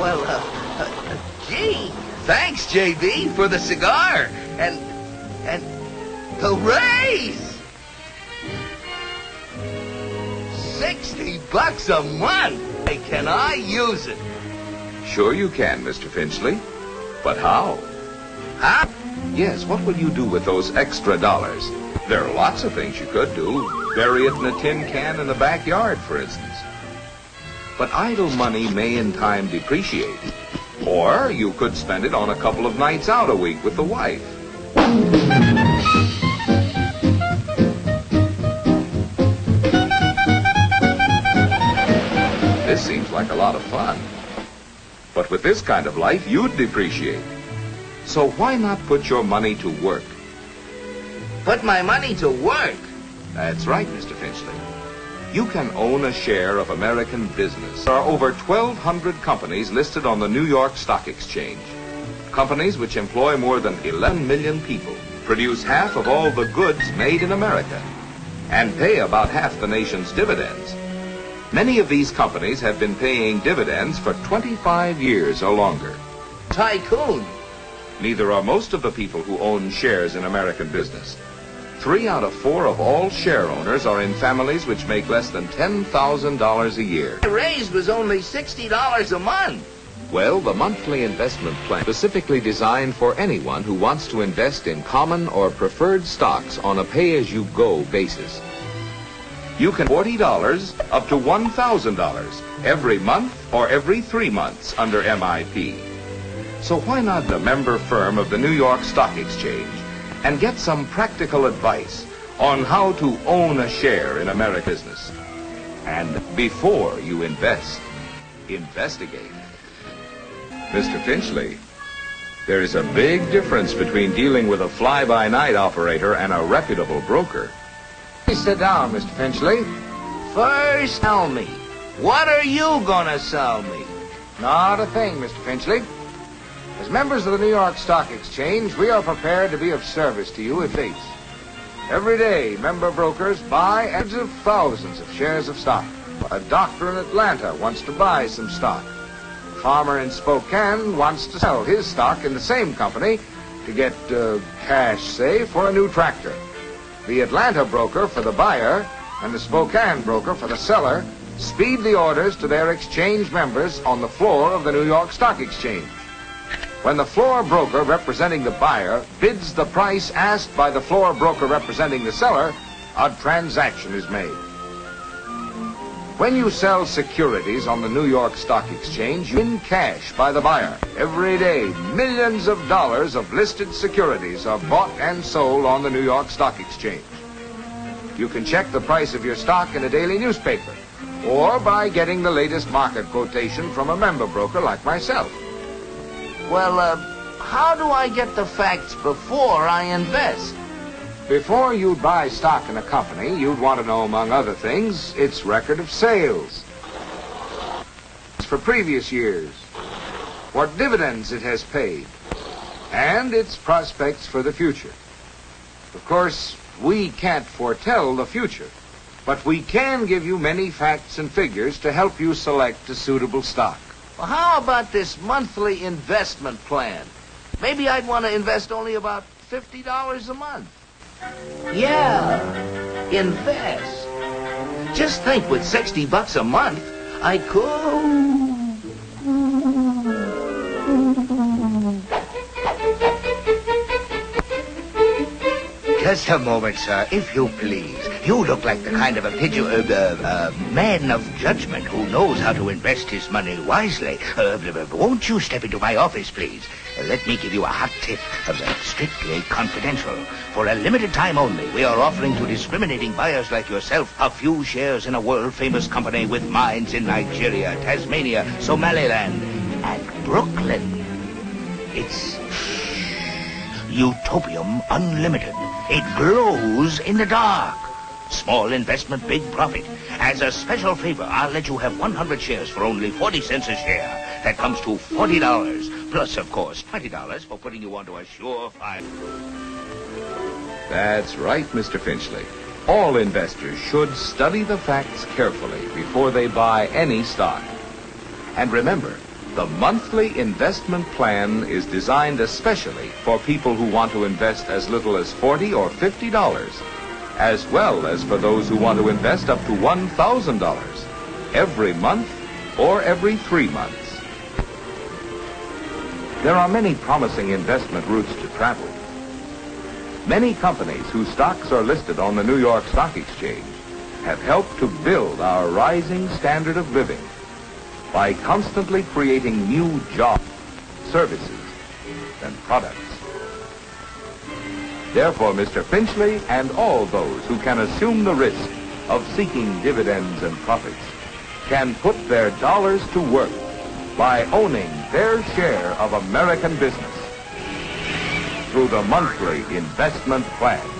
Well, uh, uh, gee, thanks, JB, for the cigar and and the raise. Sixty bucks a month. Hey, can I use it? Sure you can, Mr. Finchley. But how? Huh? Yes, what will you do with those extra dollars? There are lots of things you could do. Bury it in a tin can in the backyard, for instance. But idle money may in time depreciate. Or you could spend it on a couple of nights out a week with the wife. This seems like a lot of fun. But with this kind of life, you'd depreciate. So why not put your money to work? Put my money to work. That's right, Mr. Finchley. You can own a share of American business. There are over 1,200 companies listed on the New York Stock Exchange. Companies which employ more than 11 million people, produce half of all the goods made in America, and pay about half the nation's dividends. Many of these companies have been paying dividends for 25 years or longer. Tycoon. Neither are most of the people who own shares in American business. Three out of four of all share owners are in families which make less than $10,000 a year. The raise was only $60 a month. Well, the monthly investment plan specifically designed for anyone who wants to invest in common or preferred stocks on a pay-as-you-go basis. You can $40 up to $1,000 every month or every three months under MIP. So why not the member firm of the New York Stock Exchange and get some practical advice on how to own a share in American business? And before you invest, investigate. Mr. Finchley, there is a big difference between dealing with a fly-by-night operator and a reputable broker. Please sit down, Mr. Finchley. First, tell me, what are you gonna sell me? Not a thing, Mr. Finchley. As members of the New York Stock Exchange, we are prepared to be of service to you at least. Every day, member brokers buy hundreds of thousands of shares of stock. A doctor in Atlanta wants to buy some stock. A farmer in Spokane wants to sell his stock in the same company to get uh, cash, say, for a new tractor. The Atlanta broker for the buyer and the Spokane broker for the seller speed the orders to their exchange members on the floor of the New York Stock Exchange. When the floor broker representing the buyer bids the price asked by the floor broker representing the seller, a transaction is made. When you sell securities on the New York Stock Exchange, you win cash by the buyer. Every day, millions of dollars of listed securities are bought and sold on the New York Stock Exchange. You can check the price of your stock in a daily newspaper or by getting the latest market quotation from a member broker like myself. Well, uh, how do I get the facts before I invest? Before you'd buy stock in a company, you'd want to know, among other things, its record of sales. For previous years, what dividends it has paid, and its prospects for the future. Of course, we can't foretell the future, but we can give you many facts and figures to help you select a suitable stock. Well, how about this monthly investment plan? Maybe I'd want to invest only about $50 a month. Yeah, invest. Just think with 60 bucks a month, I could... Just a moment, sir, if you please. You look like the kind of a pigeon, uh, uh, uh, man of judgment who knows how to invest his money wisely. Uh, won't you step into my office, please? Uh, let me give you a hot tip, uh, strictly confidential. For a limited time only, we are offering to discriminating buyers like yourself a few shares in a world-famous company with mines in Nigeria, Tasmania, Somaliland, and Brooklyn. It's Utopium Unlimited. It glows in the dark. Small investment, big profit. As a special favor, I'll let you have 100 shares for only 40 cents a share. That comes to $40. Plus, of course, $20 for putting you onto a surefire. That's right, Mr. Finchley. All investors should study the facts carefully before they buy any stock. And remember, The monthly investment plan is designed especially for people who want to invest as little as 40 or $50, as well as for those who want to invest up to $1,000 every month or every three months. There are many promising investment routes to travel. Many companies whose stocks are listed on the New York Stock Exchange have helped to build our rising standard of living by constantly creating new jobs, services, and products. Therefore, Mr. Finchley and all those who can assume the risk of seeking dividends and profits can put their dollars to work by owning their share of American business through the monthly investment plan.